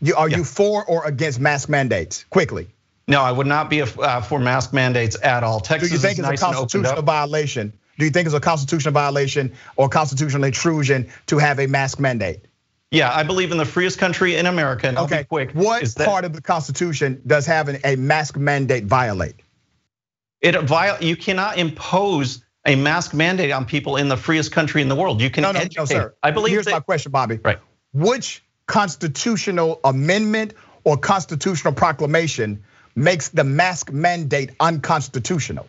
You, are yeah. you for or against mask mandates? Quickly. No, I would not be uh, for mask mandates at all. Texas Do you think it's nice a constitutional violation? Do you think it's a constitutional violation or constitutional intrusion to have a mask mandate? Yeah, I believe in the freest country in America. And okay. quick. What part of the Constitution does having a mask mandate violate? It viol- You cannot impose a mask mandate on people in the freest country in the world. You can no, no, educate. No, sir. I believe. Here's that- my question, Bobby. Right. Which constitutional amendment or constitutional proclamation makes the mask mandate unconstitutional?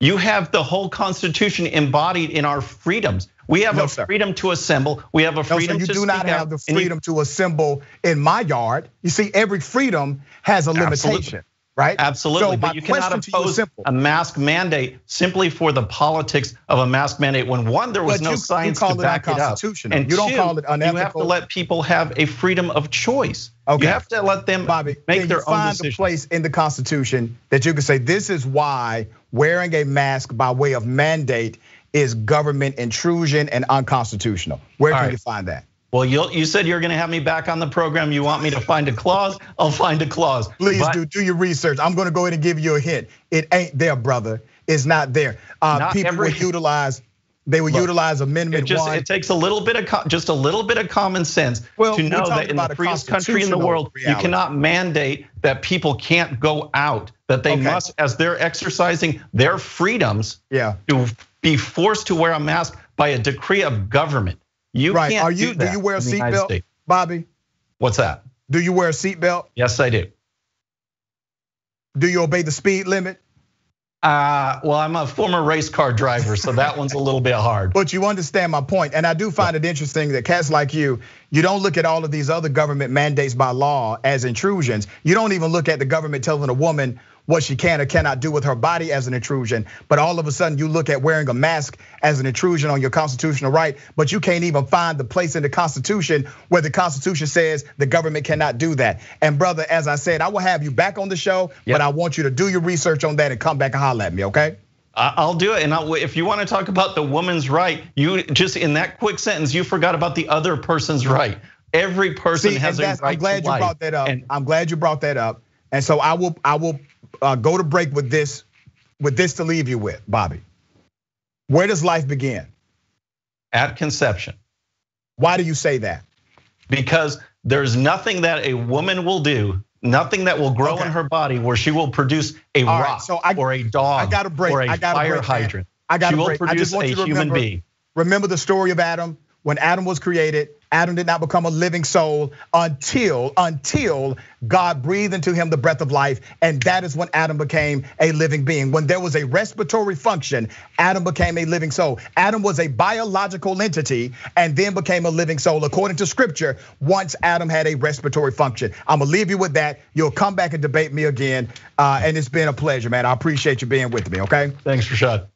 You have the whole Constitution embodied in our freedoms. We have no, a sir. freedom to assemble. We have a freedom no, sir, you do not have the freedom to assemble in my yard. You see, every freedom has a limitation. Absolutely right? Absolutely, so but you cannot impose you a mask mandate simply for the politics of a mask mandate when one, there was but no you, science you to back it up. And you don't two, call it unethical. You have to let people have a freedom of choice. Okay. You have to let them Bobby, make their own find decisions. a place in the Constitution that you can say this is why wearing a mask by way of mandate is government intrusion and unconstitutional. Where All can right. you find that? Well, you said you're going to have me back on the program. You want me to find a clause? I'll find a clause. Please but, do do your research. I'm going to go ahead and give you a hint. It ain't there, brother. It's not there. Uh, not people every, will utilize. They will look, utilize Amendment it just, One. It takes a little bit of just a little bit of common sense well, to know that in the freest country in the world, reality. you cannot mandate that people can't go out. That they okay. must, as they're exercising their freedoms, yeah. to be forced to wear a mask by a decree of government. You right. can't Are you, do, do you wear a seatbelt, Bobby? What's that? Do you wear a seatbelt? Yes, I do. Do you obey the speed limit? Uh, well, I'm a former race car driver, so that one's a little bit hard. But you understand my point, and I do find it interesting that cats like you, you don't look at all of these other government mandates by law as intrusions. You don't even look at the government telling a woman what she can or cannot do with her body as an intrusion. But all of a sudden, you look at wearing a mask as an intrusion on your constitutional right, but you can't even find the place in the Constitution where the Constitution says the government cannot do that. And brother, as I said, I will have you back on the show, yep. but I want you to do your research on that and come back and holler at me, okay? I'll do it. And if you want to talk about the woman's right, you just in that quick sentence, you forgot about the other person's right. Every person See, has a right I'm glad you life. brought that up. And I'm glad you brought that up. And so I will, I will Uh, go to break with this, with this to leave you with, Bobby. Where does life begin? At conception. Why do you say that? Because there's nothing that a woman will do, nothing that will grow okay. in her body where she will produce a All rock right, so I, or a dog I got a break. or a I got fire break, hydrant. I got she will break. produce I just want a you to human remember, being. Remember the story of Adam? When Adam was created, Adam did not become a living soul until until God breathed into him the breath of life and that is when Adam became a living being. When there was a respiratory function, Adam became a living soul. Adam was a biological entity and then became a living soul according to scripture once Adam had a respiratory function. I'm going to leave you with that. You'll come back and debate me again uh, and it's been a pleasure, man. I appreciate you being with me, okay? Thanks, for Rashad.